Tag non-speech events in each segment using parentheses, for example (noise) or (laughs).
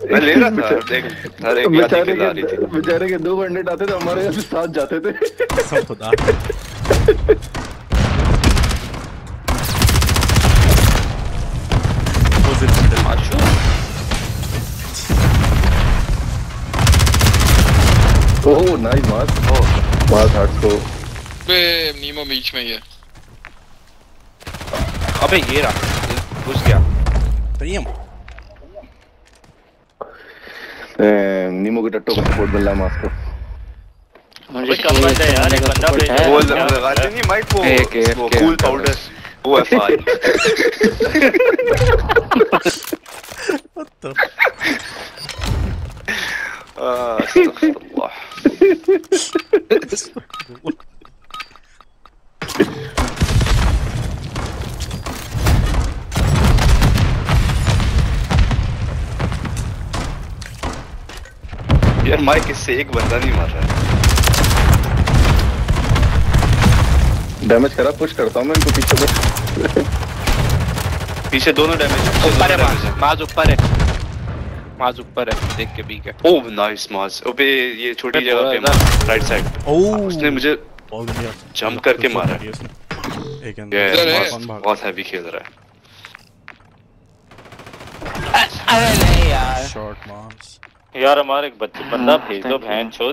मैं ले रहा था देख हर एक बेचारे की आ रही थी। बेचारे के दो बंडे आते थे हमारे यहाँ से साथ जाते थे। सब खुदा। ओह नाइस मास ओ मास हार्ट को। बे नीमो बीच में ही है। अबे ये रहा घुस गया। Damn. नीमो के टट्टो को सपोर्ट मिल रहा है मुझे कम बंदा है यार एक बंदा भेज वो लगाते नहीं माइक वो एक- एक- वो एक- कूल पाउडर वो एफ़ आई What the? (laughs) अस्तगफिरुल्लाह (laughs) यार माइक इससे एक बंदा नहीं मार रहा है। डैमेज करा पुश करता हूँ मैं इनको पीछे से। पीछे दोनों डैमेज ऊपर है माज माज ऊपर है। माज ऊपर है देख के बीक है। ओह नाइस मास ओबे ये छोटी जगह पे राइट साइड Oh. उसने मुझे. Jump करके मारा। एक है। बहुत हैवी खेल रहा अरे नहीं यार। Short mouse. यार हमारे एक बच्चे बंदा भेज दो बहन है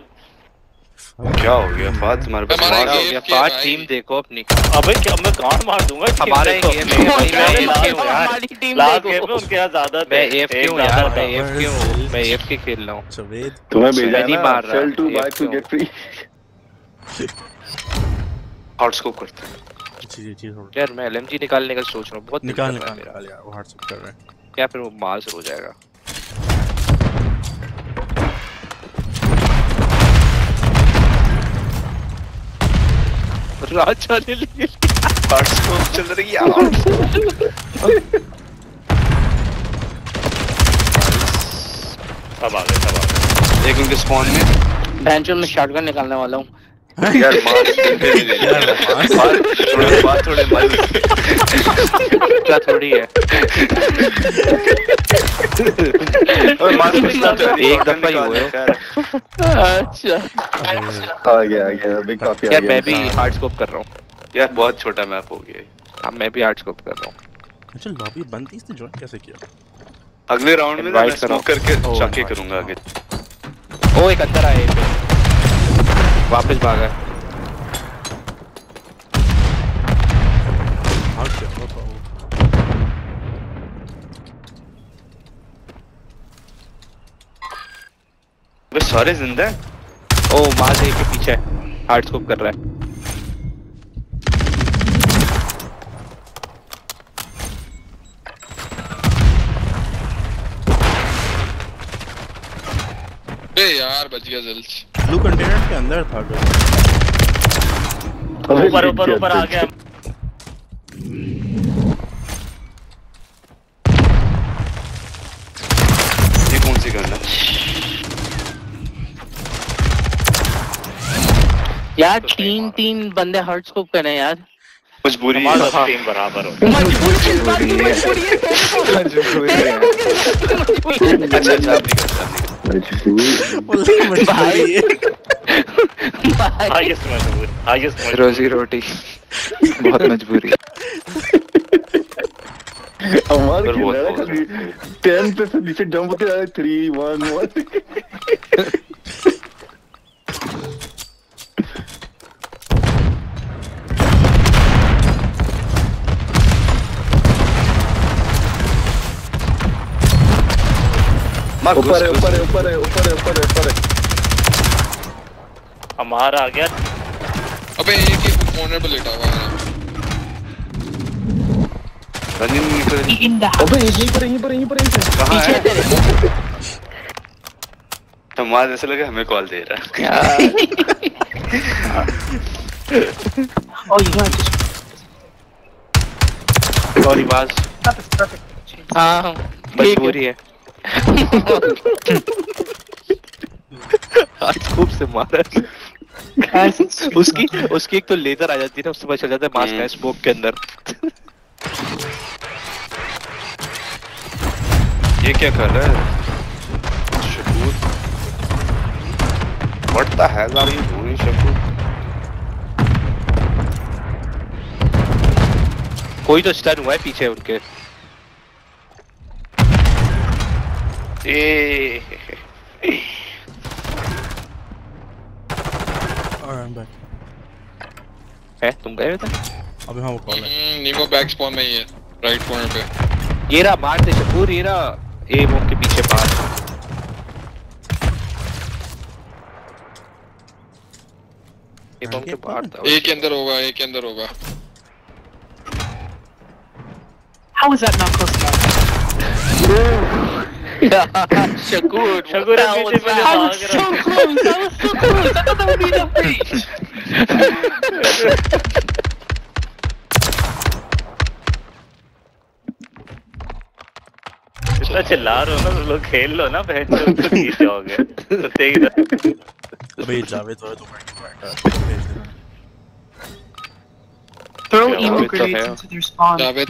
क्या हो गया? फात तुम्हारे पास हमारा मार हो ये ये टीम देखो अपनी। अबे क्या मैं गांड मार दूँगा? हमारा ही देखो। गेम है भाई मैं मैं AFK हूँ यार। हमारी टीम लास्ट गेम में उनके यहाँ ज़्यादा मैं एक AFK हूँ यार। मैं AFK हूँ मैं AFK खेल रहा हूँ। Javed. तुम्हें भेजा मैं नहीं मार रहा, sell to buy to get free hot scope करते हैं। जी जी यार मैं LMG निकालने का सोच रहा हूँ बहुत निकाल है निकाल यार वो हार्ड कर रहे हैं। क्या फिर वो माल से हो जाएगा? राज ले ले स्कोप चल रही है सब आ गए सब आ गए एक उनके स्पॉन में बेंचो में शॉटगन निकालने वाला हूँ। यार मार यार, मार। मार थोड़े बात क्या थोड़ी है। और मार एक दफ़ा ही हुआ अच्छा। आ गया आ गया अभी काफ़ी यार मैं भी हार्ड स्कोप कर रहा हूँ। यार बहुत छोटा मैप हो गया ये। हाँ मैं भी हार्ड स्कोप कर रहा हूँ। अच्छा लॉबी बंद थी इसने ज्वाइन कैसे किया? अगले राउंड में मैं स्मोक करके Oh, चाके करूँगा आगे। ओ एक अंदर आया वापस भागा तो वे सारे ज़िंदा हैं? ओ माज एक के पीछे। हार्ड स्कोप कर रहा है। बे यार बच गया जल्द। ब्लू कंटेनर के अंदर था ऊपर ऊपर ऊपर आ गया। ये कौन सी गन है? यार तीन तीन बंदे हार्ड स्कोप कर हैं यार। मजबूरी टीम बराबर हो। मजबूरी अच्छा अच्छा भाई हाईएस्ट मजबूर हाईएस्ट रोजी रोटी। बहुत मजबूरी। हमारे टेन पे से नीचे जंप थ्री वन वन ऊपर है ऊपर है ऊपर है ऊपर है ऊपर है ऊपर है हमारा आ गया। अबे एक ही कॉर्नर पे लेटा हुआ है। रनिंग निकल अबे यहीं पर यहीं पर यहीं पर यहीं पर। कहाँ है? (laughs) तो मार ऐसा लगा हमें कॉल दे रहा है। (laughs) सॉरी बाज। हाँ मजबूरी है। आज खूब से मारा उसकी उसकी एक तो लेजर आ जाती है ना उससे पता चल जाता है मास्क है स्मोक के अंदर। ये क्या कर रहा है? Shakoor what the hell are you doing Shakoor कोई तो स्टन हुआ है पीछे उनके। (laughs) Eh. Alright, I'm back. है? तुम गए थे? अभी हाँ वो कॉल है। नीमो बैक स्पॉन में ही है राइट कॉर्नर पे। ये रहा मार दे शकूर ये रहा ए वो के पीछे मार ए बम के बाहर था। एक के अंदर होगा एक के अंदर होगा। How is that not close enough? Shakoor Shakur that पीछे was पीछे I bad. was so close. I was so close. I thought that would be enough reach. इतना चिल्ला रहे हो ना तो लोग खेल लो ना बहन जो तो जीत जाओगे तो तेज अबे ये जावेद तो है तो मैं Throw emo grenades into their spawn. तो है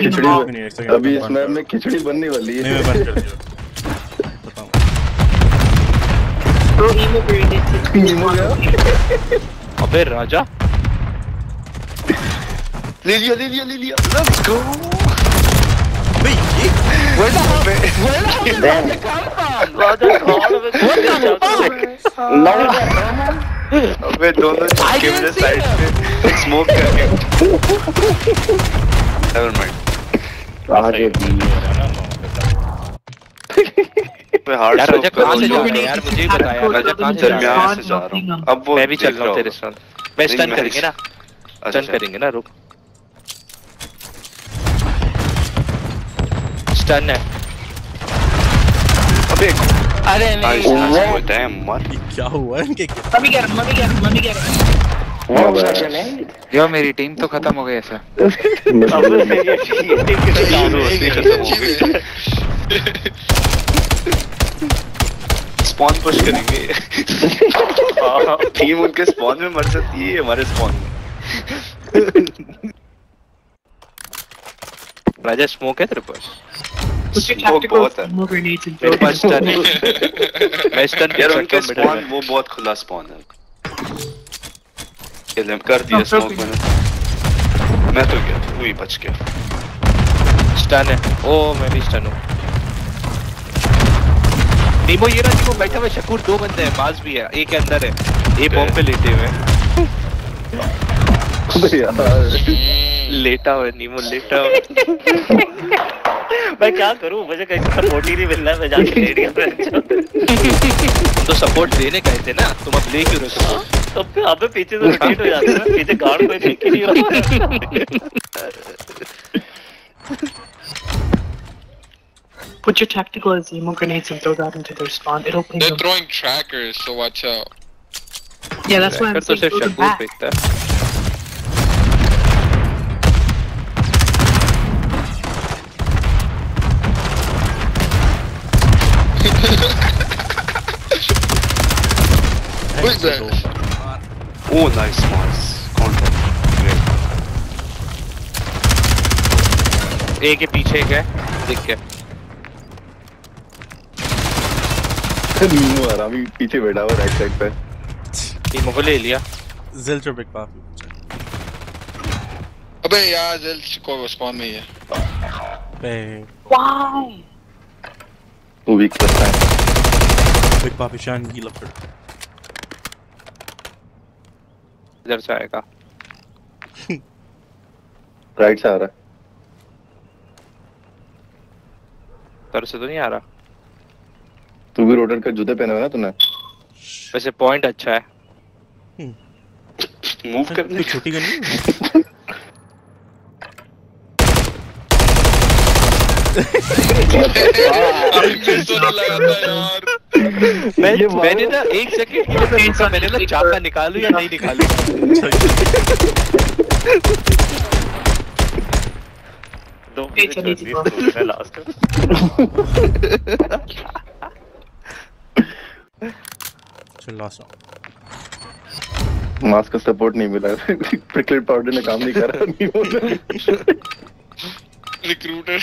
खिचड़ी अभी इस मैप में खिचड़ी बनने वाली नहीं मैं है बंद कर दिया बताऊँ Throw emo grenades into their spawn. अबे राजा ले लिया ले लिया ले लिया लेट्स गो अबे ये अबे दोनों चिपके मेरे साइड पे स्मोक करके। नेवर माइंड आगे मैं हार्ड यार राजा कहाँ से जा रहा है? यार मुझे ही बता यार राजा कहाँ से चल जा रहा है? से जा रहा हूँ। अब वो मैं भी चल रहा हूँ। तेरे साथ मैं स्टन करेंगे ना। अच्छा स्टन करेंगे ना रुक। स्टन है। अरे नहीं। नाइस डैम मर क्या हुआ इनके him. Let me get him. Let me get यो मेरी टीम तो खत्म हो गई ऐसा। स्पॉन पुश करेंगे। टीम उनके स्पॉन में मर सकती है हमारे स्पॉन में। राजा स्मोक है तेरे पास? Put your वो tactical बहुत grenades and throw them. Stun मैं स्टन यार उनके सकता हूँ स्पॉन मिडिल में वो बहुत खुला स्पॉन है कर दिया हाँ, स्मोक मैंने मैं तो गया वही बच गया स्टन है ओ मैं भी स्टन हूँ नीमो ये रहा नीमो बैठा हुआ है, शकूर दो बंदे हैं बाज भी है एक के अंदर है ये बॉम्ब पे लेटे हुए हैं। लेटा हुआ नीमो लेटा हुआ है। मैं क्या करूँ मुझे कहीं सपोर्ट ही नहीं मिल रहा है मैं जाके गया तुम तो सपोर्ट देने गए थे ना तुम अब ले क्यों रहे हो तो फिर अबे पीछे से रोटेट हो जाते हैं पीछे गार्ड कोई देख ही नहीं रहा Put your tactical as emo grenades and throw that into their spawn. It'll they're them. throwing trackers so watch out Yeah, that's why I'm तो saying Is that? Oh nice nice counter A के पीछे एक है दिख के नीमो आरामी पीछे बैठा हुआ राइट साइड पे। नीमो को ले लिया। और Big Papi अबे यार जेल्स को स्पॉन में ही। है बे Why? वो वीक करता है Papi Shan heal up कर इधर से आएगा। (laughs) राइट से आ रहा है। इधर से तो नहीं आ रहा। तू भी रोटर के जूते पहने हुए ना तूने? वैसे पॉइंट अच्छा है। मूव करने कोई छोटी गन (laughs) (laughs) नहीं है? अभी मिस तो लगा था यार। मैं मैंने ना एक सेकंड के लिए मैं रुका मैंने ना चाका निकालूं या नहीं निकालूं? (laughs) दो लास्ट (laughs) चल लास्ट मास्क का सपोर्ट नहीं मिला। प्रिकलेट पाउडर ने काम नहीं करा नीमो ने रिक्रूटर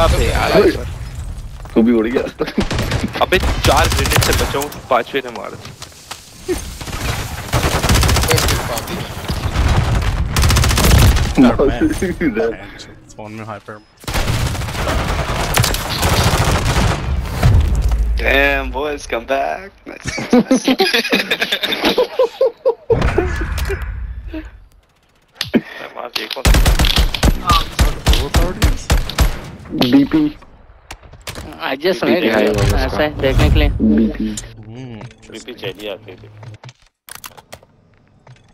अबे यार तू भी उड़ गया अबे चार ग्रेनेड से बचा हूँ पांचवे ने मार दिया। Spawn में hyper. Damn, boys, come back. Nice. BP it. वो उसका। ऐसा है देखने के लिए बीपी Hmm. बीपी चली आती थी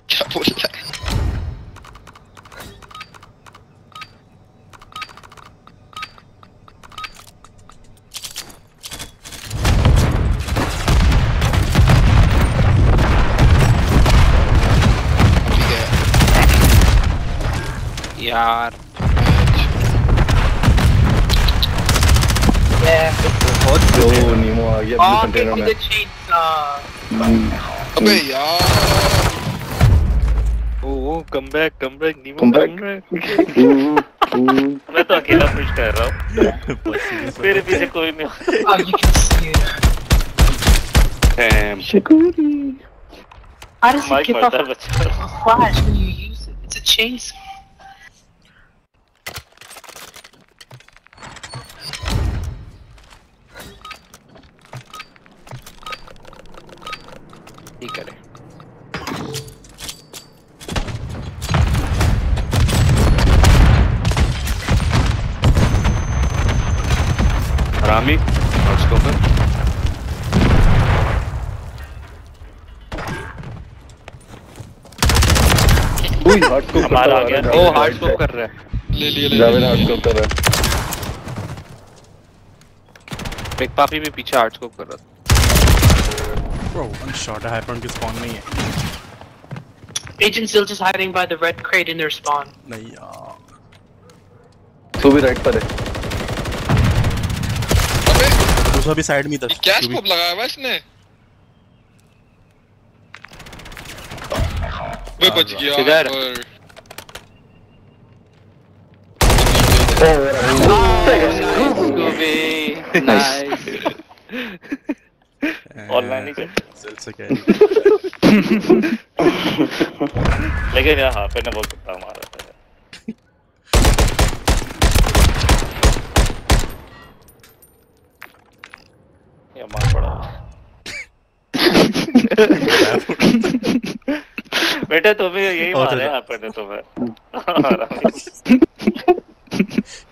क्या बोल रहा है ठीक है यार ओ नीमो आ गया ब्लू कंटेनर में अबे यार oh come back come back Nemo Come back. back Ooh, ooh. मैं तो अकेला पुश कर रहा हूँ Pussy is मेरे पीछे कोई नहीं Damn. Shikuri. How does mike it give मरता off है बच्चा a flash when you use it? It's a chase. Rami, let's go back. Uy, hard scope हमारा आ गया। है, ओ हार्ड स्कोप कर रहा है ले लिए ले जावेद हार्ड स्कोप कर रहा है एक पापी भी पीछे हार्ड स्कोप कर रहा था Bro, one shot है hyper उनके spawn में ही है. Agent still just hiding by the red crate in their spawn. नहीं यार. तू भी राइट पर है दूसरा भी साइड में था. क्या स्कोप लगाया हुआ इसने। वे बच गया किधर? ऑनलाइन ही लेकिन यार हाफे ने बहुत कुत्ता मारा क्या मार पड़ा बेटा तुम्हें यही मारा है आपने तो तुम्हें (laughs) (laughs)